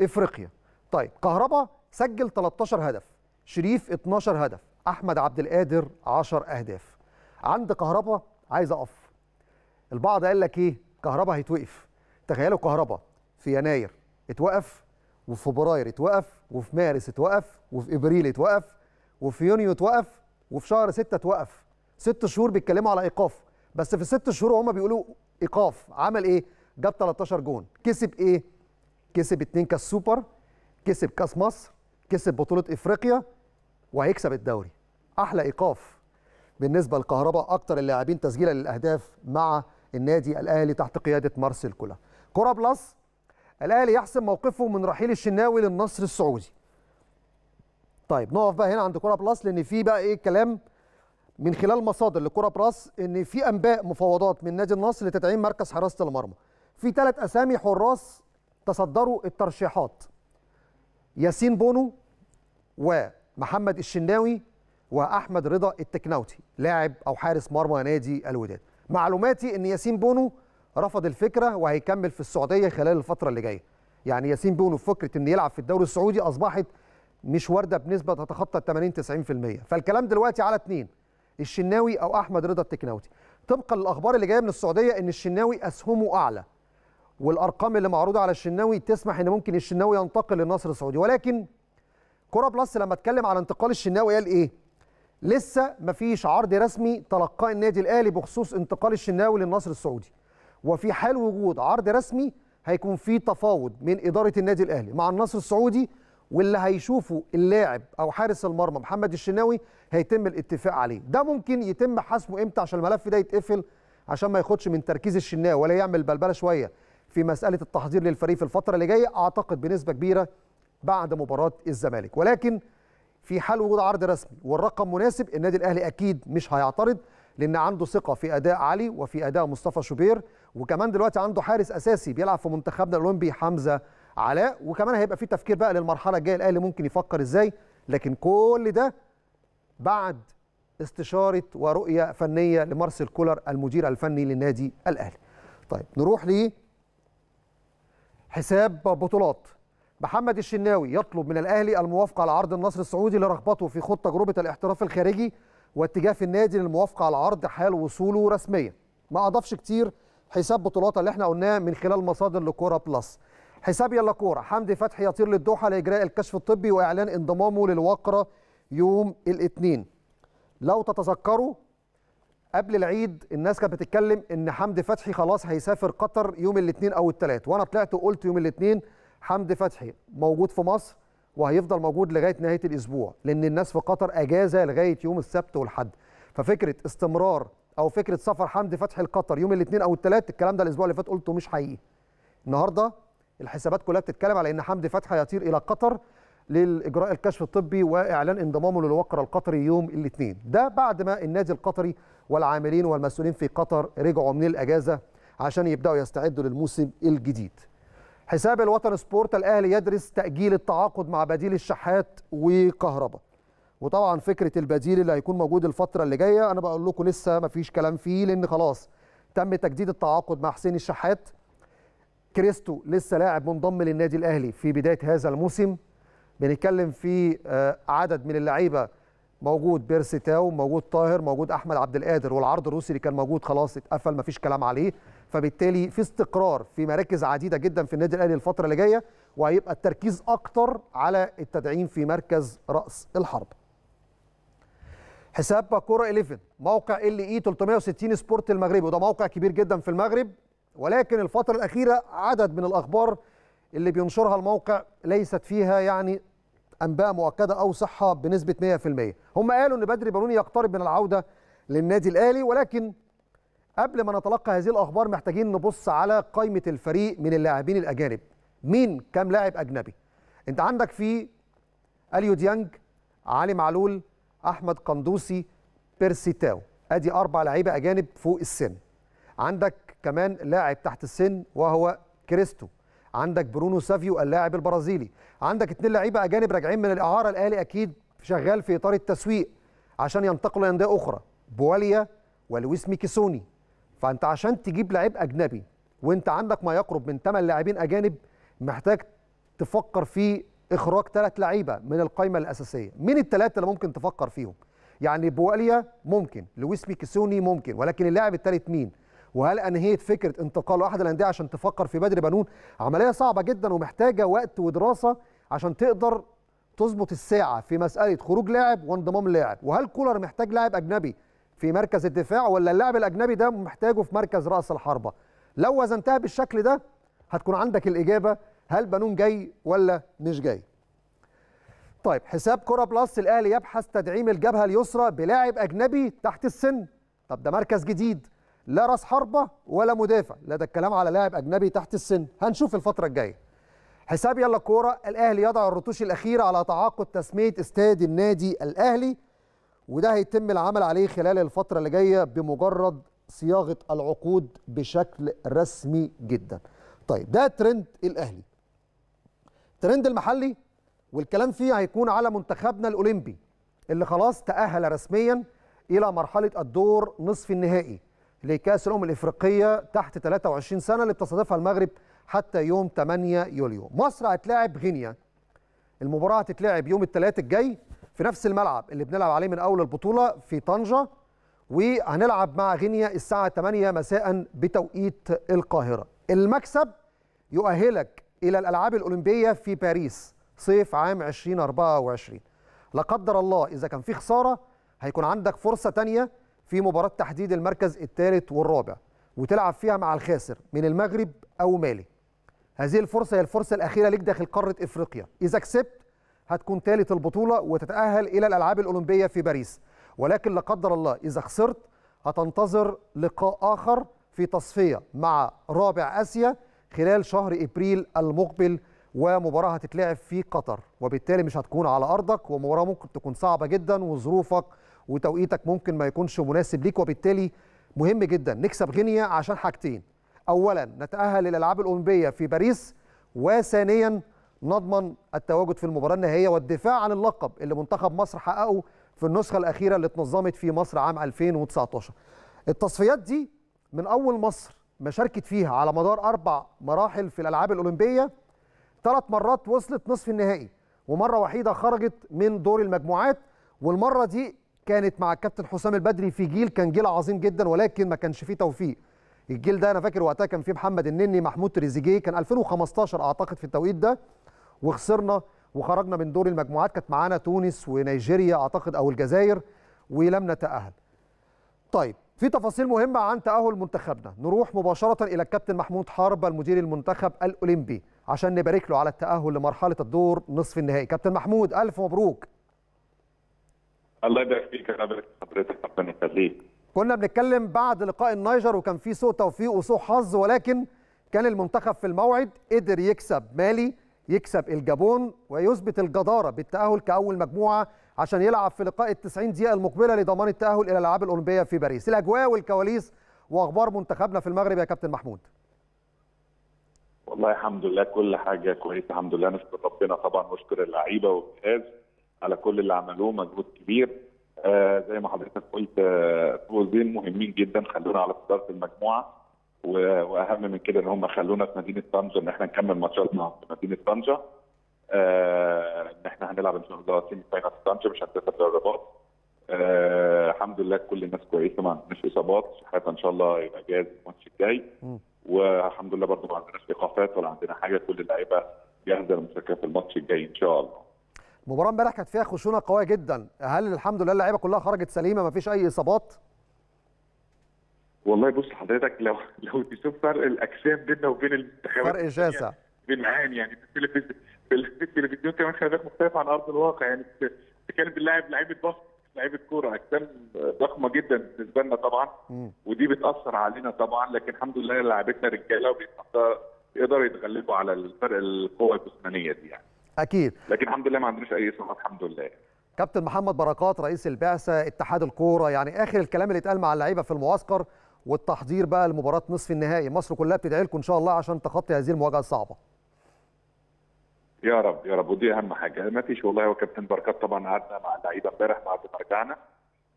[SPEAKER 1] إفريقيا. طيب كهربا سجل 13 هدف. شريف 12 هدف أحمد عبد القادر 10 أهداف. عند كهربا عايز أقف. البعض قال لك إيه؟ كهربا هيتوقف. تخيلوا كهربا في يناير اتوقف وفي فبراير اتوقف وفي مارس اتوقف وفي إبريل اتوقف وفي يونيو اتوقف وفي شهر 6 اتوقف. ست شهور بيتكلموا على إيقاف. بس في الست شهور هم بيقولوا إيقاف. عمل إيه؟ جاب 13 جون. كسب إيه؟ كسب اتنين كاس سوبر كسب كاس مصر كسب بطولة إفريقيا وهيكسب الدوري. أحلى إيقاف بالنسبة لكهربا أكتر اللاعبين تسجيلا للأهداف مع النادي الأهلي تحت قيادة مارسيل كولر كورة بلس الأهلي يحسم موقفه من رحيل الشناوي للنصر السعودي. طيب نقف بقى هنا عند كورة بلس لأن في بقى إيه كلام من خلال مصادر لكورة بلس إن في أنباء مفاوضات من نادي النصر لتدعيم مركز حراسة المرمى. في ثلاث أسامي حراس تصدروا الترشيحات. ياسين بونو ومحمد الشناوي وأحمد رضا التكناوتي لاعب أو حارس مرمى نادي الوداد. معلوماتي إن ياسين بونو رفض الفكرة وهيكمل في السعودية خلال الفترة اللي جاية. يعني ياسين بونو فكرة إن يلعب في الدوري السعودي أصبحت مش واردة بنسبة تتخطى 80 90% فالكلام دلوقتي على اثنين الشناوي أو أحمد رضا التكناوتي. طبقا للأخبار اللي جاية من السعودية إن الشناوي أسهمه أعلى والأرقام اللي معروضة على الشناوي تسمح إن ممكن الشناوي ينتقل للنصر السعودي. ولكن كره بلس لما اتكلم على انتقال الشناوي قال إيه؟ لسه مفيش عرض رسمي تلقاه النادي الأهلي بخصوص انتقال الشناوي للنصر السعودي. وفي حال وجود عرض رسمي هيكون في تفاوض من إدارة النادي الأهلي مع النصر السعودي واللي هيشوفوا اللاعب أو حارس المرمى محمد الشناوي هيتم الاتفاق عليه. ده ممكن يتم حسمه إمتى عشان الملف ده يتقفل؟ عشان ما ياخدش من تركيز الشناوي ولا يعمل بلبلة شوية في مسألة التحضير للفريق في الفترة اللي جاية أعتقد بنسبة كبيرة بعد مباراة الزمالك. ولكن في حال وجود عرض رسمي والرقم مناسب النادي الأهلي أكيد مش هيعترض لأن عنده ثقة في أداء علي وفي أداء مصطفى شوبير وكمان دلوقتي عنده حارس أساسي بيلعب في منتخبنا الأولمبي حمزة علاء وكمان هيبقى في تفكير بقى للمرحلة الجاية الأهلي ممكن يفكر إزاي. لكن كل ده بعد استشارة ورؤية فنية لمارسيل كولر المدير الفني للنادي الأهلي. طيب نروح ل حساب بطولات. محمد الشناوي يطلب من الأهلي الموافقة على عرض النصر السعودي لرغبته في خوض تجربه الاحتراف الخارجي واتجاه في النادي للموافقة على العرض حال وصوله رسميا. ما أضافش كتير حساب بطولات اللي إحنا قلناه من خلال مصادر لكوره بلس. حساب يلا كوره حمدي فتحي يطير للدوحة لإجراء الكشف الطبي وإعلان انضمامه للوقرة يوم الاثنين. لو تتذكروا قبل العيد الناس كانت بتتكلم إن حمدي فتحي خلاص هيسافر قطر يوم الاثنين أو الثلاث وأنا طلعت وقلت يوم الاثنين حمدي فتحي موجود في مصر وهيفضل موجود لغاية نهاية الأسبوع لأن الناس في قطر أجازة لغاية يوم السبت والحد ففكرة استمرار أو فكرة سفر حمدي فتحي لقطر يوم الاثنين أو الثلاث الكلام ده الأسبوع اللي فات قلته مش حقيقي. النهارده الحسابات كلها بتتكلم على إن حمدي فتحي هيطير إلى قطر للإجراء الكشف الطبي وإعلان انضمامه للوقر القطري يوم الاثنين. ده بعد ما النادي القطري والعاملين والمسؤولين في قطر رجعوا من الأجازة عشان يبدأوا يستعدوا للموسم الجديد. حساب الوطن سبورت الأهلي يدرس تأجيل التعاقد مع بديل الشحات وكهرباء وطبعا فكرة البديل اللي هيكون موجود الفترة اللي جاية أنا بقول لكم لسه ما فيش كلام فيه لأن خلاص تم تجديد التعاقد مع حسين الشحات. كريستو لسه لاعب منضم للنادي الأهلي في بداية هذا الموسم. بنتكلم في عدد من اللعيبة. موجود بيرسي تاو موجود طاهر موجود أحمد عبد القادر والعرض الروسي اللي كان موجود خلاص اتقفل ما فيش كلام عليه. فبالتالي في استقرار في مراكز عديدة جدا في النادي الأهلي الفترة اللي جاية وهيبقى التركيز أكتر على التدعيم في مركز رأس الحربة حساب كورة 11 موقع إل إي 360 سبورت المغربي وده موقع كبير جدا في المغرب ولكن الفترة الأخيرة عدد من الأخبار اللي بينشرها الموقع ليست فيها يعني أنباء مؤكدة أو صحة بنسبة 100% هم قالوا إن بدري بنوني يقترب من العودة للنادي الأهلي ولكن قبل ما نتلقى هذه الأخبار محتاجين نبص على قائمة الفريق من اللاعبين الأجانب. مين؟ كام لاعب أجنبي؟ أنت عندك في اليو ديانج علي معلول أحمد قندوسي بيرسي تاو. أدي أربع لعيبة أجانب فوق السن. عندك كمان لاعب تحت السن وهو كريستو. عندك برونو سافيو اللاعب البرازيلي. عندك اثنين لعيبة أجانب راجعين من الإعارة الأهلي أكيد شغال في إطار التسويق عشان ينتقلوا لأندية أخرى. بواليا ولويس ميكيسوني. فأنت عشان تجيب لعيب أجنبي وأنت عندك ما يقرب من 8 لاعبين أجانب محتاج تفكر في إخراج ثلاث لعيبة من القائمه الأساسية. مين الثلاثه اللي ممكن تفكر فيهم؟ يعني بواليا ممكن لويس ميكيسوني ممكن ولكن اللاعب الثالث مين؟ وهل أنهيت فكرة انتقال احد الأندية عشان تفكر في بدر بنون عملية صعبة جدا ومحتاجة وقت ودراسة عشان تقدر تظبط الساعة في مسألة خروج لاعب وانضمام لاعب. وهل كولر محتاج لاعب أجنبي؟ في مركز الدفاع ولا اللاعب الأجنبي ده محتاجه في مركز رأس الحربة؟ لو وزنتها بالشكل ده هتكون عندك الإجابة هل بنون جاي ولا مش جاي؟ طيب حساب كرة بلس الأهلي يبحث تدعيم الجبهة اليسرى بلاعب أجنبي تحت السن. طب ده مركز جديد لا رأس حربة ولا مدافع. لا ده الكلام على لاعب أجنبي تحت السن. هنشوف الفترة الجاية. حساب يلا كورة الأهلي يضع الرتوش الأخيرة على تعاقد تسمية استاد النادي الأهلي. وده هيتم العمل عليه خلال الفترة اللي جاية بمجرد صياغة العقود بشكل رسمي جدا. طيب ده ترند الأهلي. ترند المحلي والكلام فيه هيكون على منتخبنا الأولمبي اللي خلاص تأهل رسميا إلى مرحلة الدور نصف النهائي لكأس الأمم الإفريقية تحت 23 سنة اللي بتستضيفها المغرب حتى يوم 8 يوليو. مصر هتلاعب غينيا. المباراة هتتلعب يوم الثلاث الجاي في نفس الملعب اللي بنلعب عليه من أول البطولة في طنجة وهنلعب مع غينيا الساعة 8 مساء بتوقيت القاهرة. المكسب يؤهلك إلى الألعاب الأولمبية في باريس صيف عام 2024 لا قدر الله إذا كان في خسارة هيكون عندك فرصة تانية في مباراة تحديد المركز الثالث والرابع وتلعب فيها مع الخاسر من المغرب أو مالي. هذه الفرصة هي الفرصة الأخيرة ليك داخل قارة إفريقيا. إذا كسبت هتكون ثالث البطولة وتتأهل إلى الألعاب الأولمبية في باريس. ولكن لا قدر الله إذا خسرت هتنتظر لقاء آخر في تصفية مع رابع آسيا خلال شهر إبريل المقبل ومباراة هتتلعب في قطر. وبالتالي مش هتكون على أرضك ومباراة ممكن تكون صعبة جدا وظروفك وتوقيتك ممكن ما يكونش مناسب ليك. وبالتالي مهم جدا نكسب غينيا عشان حاجتين. اولا نتأهل للألعاب الأولمبية في باريس وثانيا نضمن التواجد في المباراة النهائية والدفاع عن اللقب اللي منتخب مصر حققه في النسخة الأخيرة اللي اتنظمت في مصر عام 2019 التصفيات دي من أول مصر ما شاركت فيها على مدار أربع مراحل في الألعاب الأولمبية ثلاث مرات وصلت نصف النهائي ومرة وحيدة خرجت من دور المجموعات والمرة دي كانت مع الكابتن حسام البدري في جيل كان جيل عظيم جدا ولكن ما كانش فيه توفيق. الجيل ده أنا فاكر وقتها كان فيه محمد النني محمود تريزيجيه كان 2015 أعتقد في التوقيت ده. وخسرنا وخرجنا من دور المجموعات. كانت معانا تونس ونيجيريا أعتقد أو الجزائر ولم نتأهل. طيب في تفاصيل مهمة عن تأهل منتخبنا. نروح مباشرة إلى الكابتن محمود حرب المدير المنتخب الأولمبي عشان نبارك له على التأهل لمرحلة الدور نصف النهائي. كابتن محمود ألف مبروك.
[SPEAKER 3] الله يبارك فيك أنا بارك حضرتك ربنا يخليك.
[SPEAKER 1] كنا بنتكلم بعد لقاء النيجر وكان في سوء توفيق وسوء حظ ولكن كان المنتخب في الموعد قدر يكسب مالي يكسب الجابون ويثبت الجدارة بالتأهل كأول مجموعة عشان يلعب في لقاء ال 90 دقيقة المقبلة لضمان التأهل إلى الالعاب الأولمبية في باريس. الأجواء والكواليس وأخبار منتخبنا في المغرب يا كابتن محمود.
[SPEAKER 3] والله الحمد لله كل حاجة كويسة. الحمد لله نشكر ربنا طبعا ونشكر اللعيبة والجهاز على كل اللي عملوه مجهود كبير. آه زي ما حضرتك قلت آه فوزين مهمين جدا خلونا على صداره المجموعة. وأهم من كده إن هم خلونا في مدينة طنجة إن إحنا نكمل ماتشاتنا في مدينة طنجة. آه إن إحنا هنلعب إن شاء الله semi final في طنجة مش هنسافر للرباط آه الحمد لله كل الناس كويسة ما عندناش إصابات. حتى إن شاء الله يبقى جاهز الماتش الجاي. والحمد لله برضه ما عندناش ايقافات ولا عندنا حاجة. كل اللعيبة جاهزة للمشاركة في الماتش الجاي إن شاء الله.
[SPEAKER 1] المباراه امبارح كانت فيها خشونة قوية جدا. هل الحمد لله اللعيبة كلها خرجت سليمة؟ ما فيش أي إصابات؟
[SPEAKER 3] والله بص حضرتك لو [laughs] لو تشوف فرق الأجسام بيننا وبين المنتخبات
[SPEAKER 1] فرق شاسع.
[SPEAKER 3] بالمعاني يعني في التلفزيون كمان خلي بالك مختلف عن أرض الواقع. يعني بتتكلم باللاعب لعيبة باسكت لعيبة كورة أجسام ضخمة جدا بالنسبة لنا طبعا
[SPEAKER 1] مم.
[SPEAKER 3] ودي بتأثر علينا طبعا لكن الحمد لله لعيبتنا رجالة وبيقدروا يقدروا يتغلبوا على الفرق القوة الجسمانية دي يعني.
[SPEAKER 1] أكيد.
[SPEAKER 3] لكن الحمد لله ما عندناش أي إصابات الحمد لله.
[SPEAKER 1] كابتن محمد بركات رئيس البعثة اتحاد الكورة يعني آخر الكلام اللي اتقال مع اللعيبة في المعسكر والتحضير بقى لمباراة نصف النهائي. مصر كلها بتدعي لكم إن شاء الله عشان تخطي هذه المواجهة الصعبة.
[SPEAKER 3] يا رب يا رب. ودي أهم حاجة. ما فيش والله هو كابتن بركات. طبعا قعدنا مع اللعيبة امبارح بعد ما رجعنا.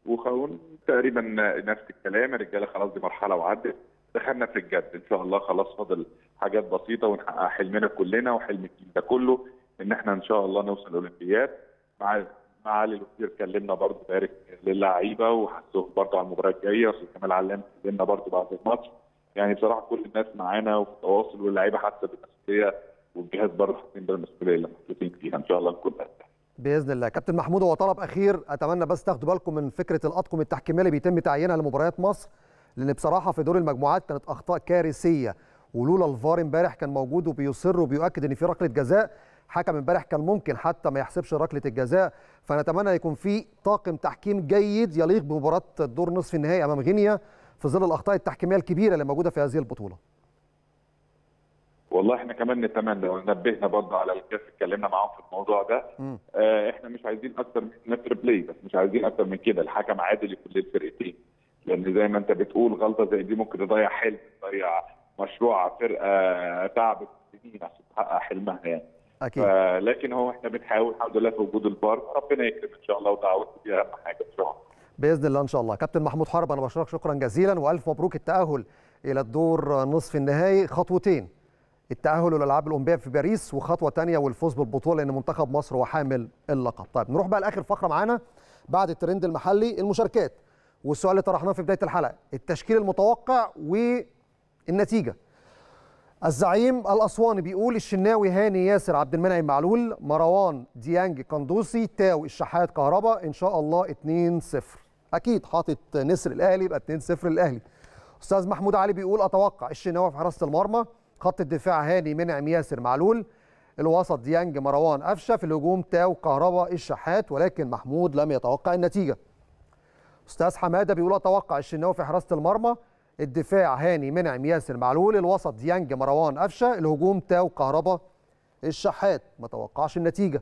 [SPEAKER 3] وخون تقريبا نفس الكلام. الرجالة خلاص دي مرحلة وعدت. دخلنا في الجد. إن شاء الله خلاص فاضل حاجات بسيطة ونحقق حلمنا كلنا وحلم التيم ده كله. إن إحنا إن شاء الله نوصل الاولمبياد مع معالي الوزير كلمنا برضه بارك للعيبة وحثهم برضه على المباراة الجاية أستاذ كمال علام كلمنا برضه بعد الماتش. يعني بصراحة كل الناس معانا وفي تواصل واللعيبة حاسه بالمسؤولية والجهاز برضه حاسين بالمسؤوليه اللي محطوطين فيها. إن شاء الله نكون قدها
[SPEAKER 1] بإذن الله. كابتن محمود هو طلب أخير. أتمنى بس تاخدوا بالكم من فكرة الأطقم التحكيمية اللي بيتم تعيينها لمباريات مصر لأن بصراحة في دور المجموعات كانت أخطاء كارثية. ولولا الفار امبارح كان موجود وبيصر وبيؤكد إن في ركلة جزاء حكم امبارح كان ممكن حتى ما يحسبش ركلة الجزاء. فنتمنى يكون في طاقم تحكيم جيد يليق بمباراة الدور نصف النهائي أمام غينيا في ظل الأخطاء التحكيمية الكبيرة اللي موجودة في هذه البطولة.
[SPEAKER 3] والله إحنا كمان نتمنى ونبهنا برضه على الكاس اتكلمنا معاهم في الموضوع ده. آه إحنا مش عايزين أكتر من نفر بلاي بس مش عايزين أكتر من كده. الحكم عادل لكل الفرقتين. لأن زي ما أنت بتقول غلطة زي دي ممكن تضيع حلم تضيع مشروع فرقة تعبت سنين عشان تحقق حلمها يعني. أكيد. لكن هو إحنا بنحاول الحمد لله في وجود الفار ربنا يكرم إن شاء الله ودعوته دي أهم حاجة إن شاء الله.
[SPEAKER 1] بإذن الله إن شاء الله. كابتن محمود حرب أنا بشكرك شكرا جزيلا وألف مبروك. التأهل إلى الدور نصف النهائي خطوتين. التأهل للالعاب الأولمبية في باريس وخطوة ثانية والفوز بالبطولة لأن منتخب مصر هو حامل اللقب. طيب نروح بقى لآخر فقرة معانا بعد الترند المحلي المشاركات. والسؤال اللي طرحناه في بداية الحلقة التشكيل المتوقع والنتيجة. الزعيم الأسواني بيقول الشناوي هاني ياسر عبد المنعم معلول مروان ديانج قندوسي تاو الشحات كهربا إن شاء الله 2-0 أكيد حاطط نسر الأهلي يبقى 2-0 الاهلي أستاذ محمود علي بيقول أتوقع الشناوي في حراسة المرمى. خط الدفاع هاني منعم ياسر معلول. الوسط ديانج مروان قفشة. في الهجوم تاو كهربا الشحات. ولكن محمود لم يتوقع النتيجة. أستاذ حمادة بيقول أتوقع الشناوي في حراسة المرمى. الدفاع هاني منعم ياسر معلول الوسط ديانج مروان قفشة الهجوم تاو كهربا الشحات ما توقعش النتيجة.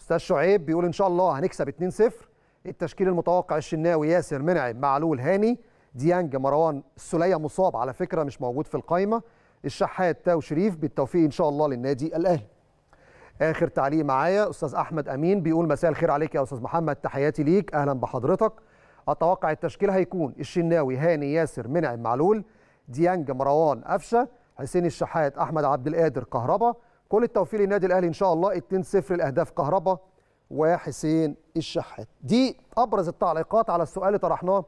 [SPEAKER 1] أستاذ شعيب بيقول إن شاء الله هنكسب 2-0 التشكيل المتوقع الشناوي ياسر منعم معلول هاني ديانج مروان السوليه مصاب على فكرة مش موجود في القائمه الشحات تاو شريف بالتوفيق إن شاء الله للنادي الأهلي. آخر تعليق معايا أستاذ أحمد أمين بيقول مساء الخير عليك يا أستاذ محمد تحياتي ليك أهلا بحضرتك. أتوقع التشكيل هيكون الشناوي هاني ياسر منعم معلول ديانج مروان قفشة حسين الشحات أحمد عبد القادر كهربا. كل التوفيق للنادي الأهلي إن شاء الله 2-0 الاهداف كهربا وحسين الشحات. دي أبرز التعليقات على السؤال اللي طرحناه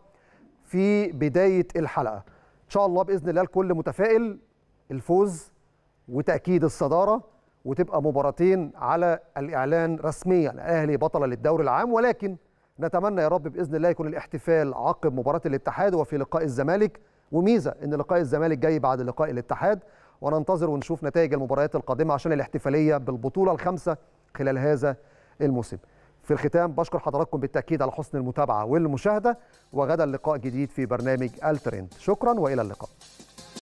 [SPEAKER 1] في بداية الحلقة. إن شاء الله بإذن الله الكل متفائل الفوز وتأكيد الصدارة وتبقى مباراتين على الإعلان رسميا الأهلي بطل للدوري العام ولكن نتمنى يا رب بإذن الله يكون الاحتفال عقب مباراة الاتحاد وفي لقاء الزمالك وميزة إن لقاء الزمالك جاي بعد لقاء الاتحاد وننتظر ونشوف نتائج المباريات القادمة عشان الاحتفالية بالبطولة الخامسة خلال هذا الموسم. في الختام بشكر حضراتكم بالتأكيد على حسن المتابعة والمشاهدة وغدا لقاء جديد في برنامج الترند شكرا وإلى اللقاء.